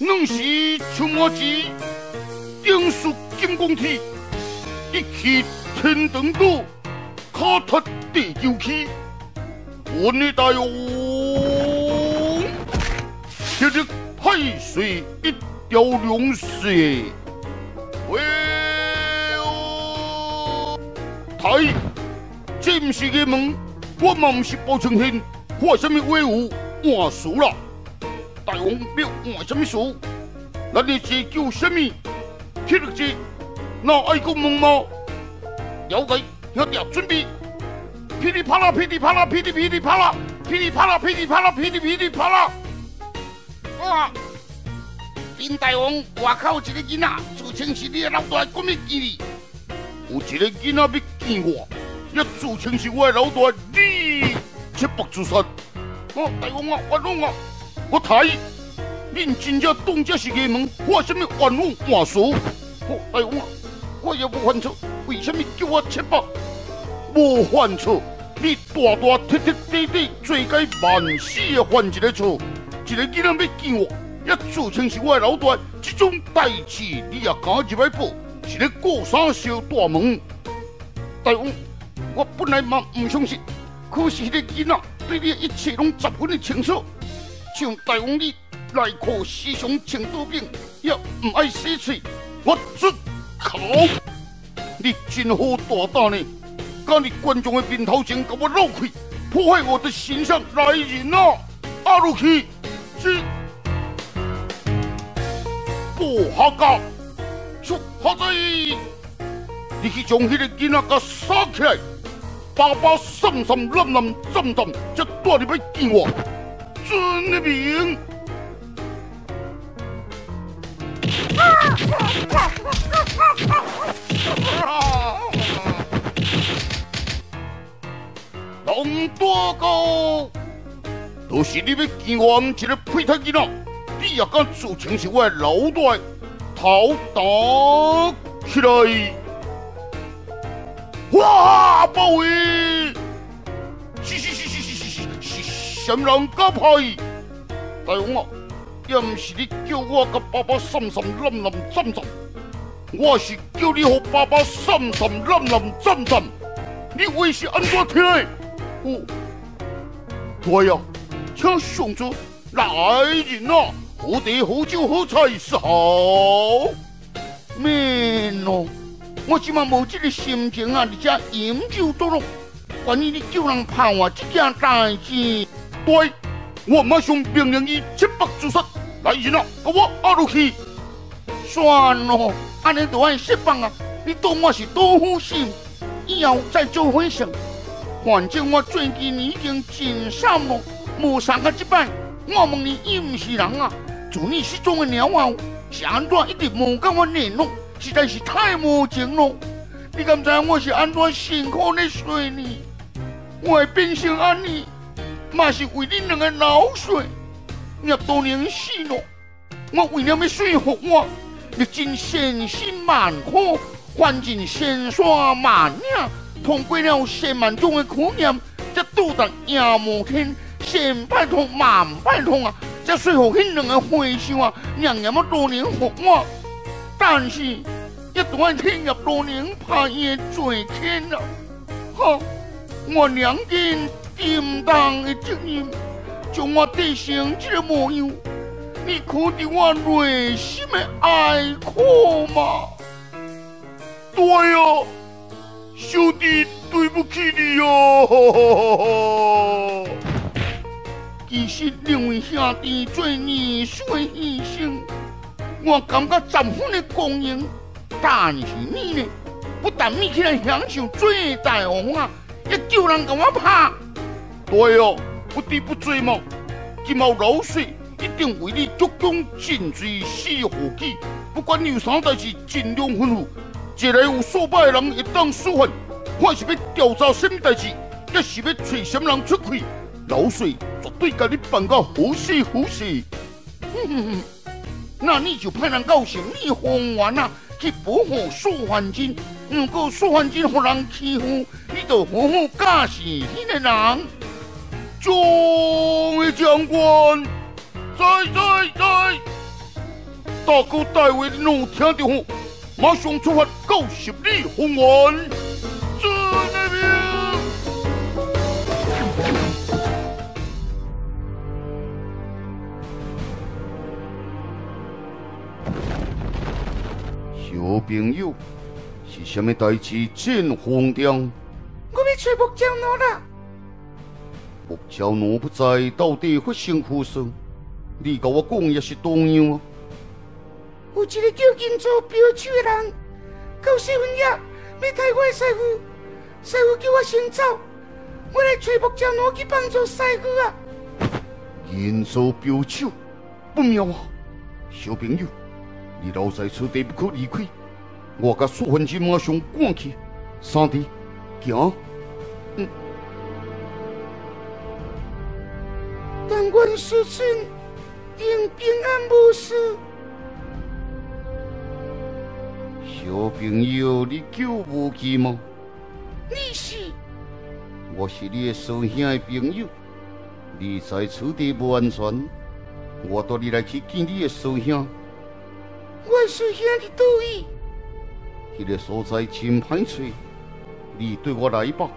弄是出魔子，顶属金光体，一气天堂渡，脚踏地球去，我你大勇，一日派水一条龙血，喂哟，台。这不是个门，我嘛不是包青天，我什么威武，我输了。大王要换什么输？咱的是叫什么？铁六字，那爱国梦吗？了解，要点准备。噼里啪啦，噼里啪啦，噼里噼里啪啦，噼里啪啦，噼里啪啦，噼里噼里啪啦。哇！丁大王，外口有一个囡仔，自称是你的老大，讲要见你。有一个囡仔要见我，要自称是我的老大，你去白竹山，我大王啊，我弄啊！我睇，恁真正当这是个门，发什么冤枉话术？我大王啊，我也不犯错，为什么叫我七百？无犯错，你大大滴滴滴滴，罪该万死的犯一个错，一个囡仔要见我，也自称是我的老大，这种代气你也敢入来报？一个过山修大门，大王。我本来嘛唔相信，可是迄个囡仔对你的一切拢十分的清楚。像大王你来可时常请多兵，也唔爱死嘴，我出口。你真好大胆呢！将你观众的面头前给我弄开，破坏我的形象，来人啊！阿鲁奇，是不好搞，出好在，你去将迄个囡仔给杀起来，把把闪闪烂烂脏脏，就带你要见我。尊的名，龙多高，都是你要见我一个配太囡仔，你也敢自称是我的老大，头打起来！哇，人龙哥配。大王啊，要唔是你叫我甲爸爸神神冧冧震震，我是叫你和爸爸神神冧冧震震。你为是安怎听哦？我，对、啊，请上主来人啊，好得好酒好菜时候。命咯、我今嘛冇这个心情啊，你只饮酒多咯。关于你酒人盼我这件大事。对，我马上命令伊七百自杀。来人啊，给我押入去。算了，安尼就爱释放啊！你当我是多虎心，以后再做回想。反正我最近已经尽善了，无三个一摆。我问你，伊唔是人啊？自你失踪的鸟后，是安怎一直无跟我联络？实在是太无情了。你敢知我是安怎辛苦的睡呢？我会变成安尼？嘛是为恁两个老水，叶多年死了，我为了要说服我，历尽千辛万苦，翻尽千山万岭，通过了千万种的考验，才拄得夜幕天，千拜托万拜托啊，才说服恁两个回想啊，让那么多年服我，但是一段天叶多年怕也最天了，哈，我娘亲。应当的责任，将我变成这个模样，你可知我内心的哀苦吗？对呀，兄弟，对不起你哟。其实两位兄弟做儿孙牺牲，我感觉十分的光荣。但是你呢，不但你起来享受最大王啊，也叫人跟我拍。对哦，不得不追嘛。今后老水一定为你鞠躬尽瘁，死何己？不管你有啥代志，尽量吩咐。一个有数百人一当书犯，看是要调查什么代志，也是要找什么人出气。老水绝对甲你办个好事好事。哼哼哼，那你就派人到省立方圆啊，去保护数万金，如果素焕金互人欺负，你就好好教训迄个人。众位将官，在在在，大哥大位你拢听到吼？马上出发告十里红丸。遵命。小朋友。是什么代志真慌张？我要找木匠奴啦！木匠奴不在，到底发生何事？你甲我讲也是同样啊！有一个叫银座标手的人，到四分夜要抬我的师傅，师傅叫我先走，我来找木匠奴去帮助师傅啊！银座标手，不妙啊！小朋友，你留在此地不可离开。我甲苏文金马上赶去，三弟，行。嗯。但愿师尊应平安无事。小朋友，你叫无忌吗？你是？我是你的师兄的朋友。你在此地不安全，我带你来去见你的师兄。我师兄伫倒位？这个所在真歹找，你对我来吧。